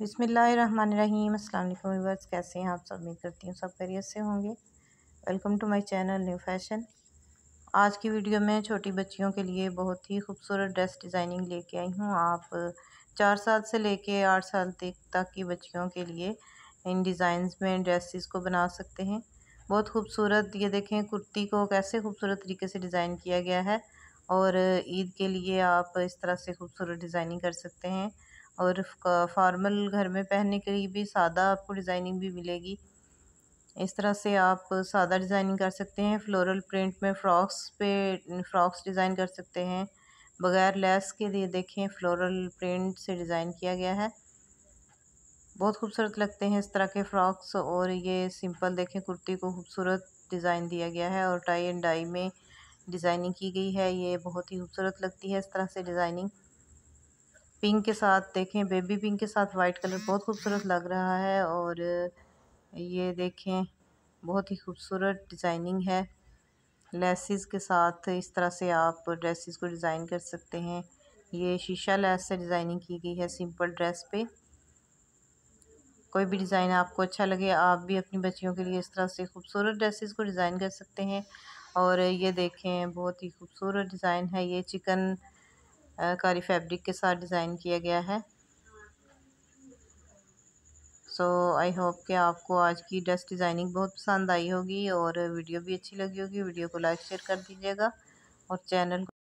बिसमीम अल्लाम कैसे हैं आप सब? उम्मीद करती हूँ सब करियर से होंगे। Welcome to my channel, new fashion. आज की वीडियो में छोटी बच्चियों के लिए बहुत ही खूबसूरत ड्रेस डिज़ाइनिंग लेके आई हूँ। आप चार साल से लेके आठ साल तक तक की बच्चियों के लिए इन डिज़ाइंस में ड्रेसेस को बना सकते हैं। बहुत खूबसूरत, ये देखें कुर्ती को कैसे खूबसूरत तरीके से डिज़ाइन किया गया है और ईद के लिए आप इस तरह से खूबसूरत डिज़ाइनिंग कर सकते हैं। और फॉर्मल घर में पहनने के लिए भी सादा आपको डिज़ाइनिंग भी मिलेगी। इस तरह से आप सादा डिज़ाइनिंग कर सकते हैं फ्लोरल प्रिंट में फ्रॉक्स पे फ्रॉक्स डिज़ाइन कर सकते हैं। बगैर लेस के लिए देखें फ्लोरल प्रिंट से डिज़ाइन किया गया है। बहुत खूबसूरत लगते हैं इस तरह के फ्रॉक्स और ये सिंपल देखें, कुर्ती को खूबसूरत डिज़ाइन दिया गया है और टाई एंड डाई में डिज़ाइनिंग की गई है। ये बहुत ही खूबसूरत लगती है इस तरह से डिज़ाइनिंग पिंक के साथ देखें, बेबी पिंक के साथ वाइट कलर बहुत खूबसूरत लग रहा है और ये देखें, बहुत ही खूबसूरत डिज़ाइनिंग है। लेसिस के साथ इस तरह से आप ड्रेसेस को डिज़ाइन कर सकते हैं। ये शीशा लेस से डिज़ाइनिंग की गई है सिंपल ड्रेस पे। कोई भी डिज़ाइन आपको अच्छा लगे, आप भी अपनी बच्चियों के लिए इस तरह से खूबसूरत ड्रेसेस को डिज़ाइन कर सकते हैं। और ये देखें, बहुत ही खूबसूरत डिज़ाइन है। ये चिकन कारी फैब्रिक के साथ डिज़ाइन किया गया है। सो आई होप कि आपको आज की ड्रेस डिज़ाइनिंग बहुत पसंद आई होगी और वीडियो भी अच्छी लगी होगी। वीडियो को लाइक शेयर कर दीजिएगा और चैनल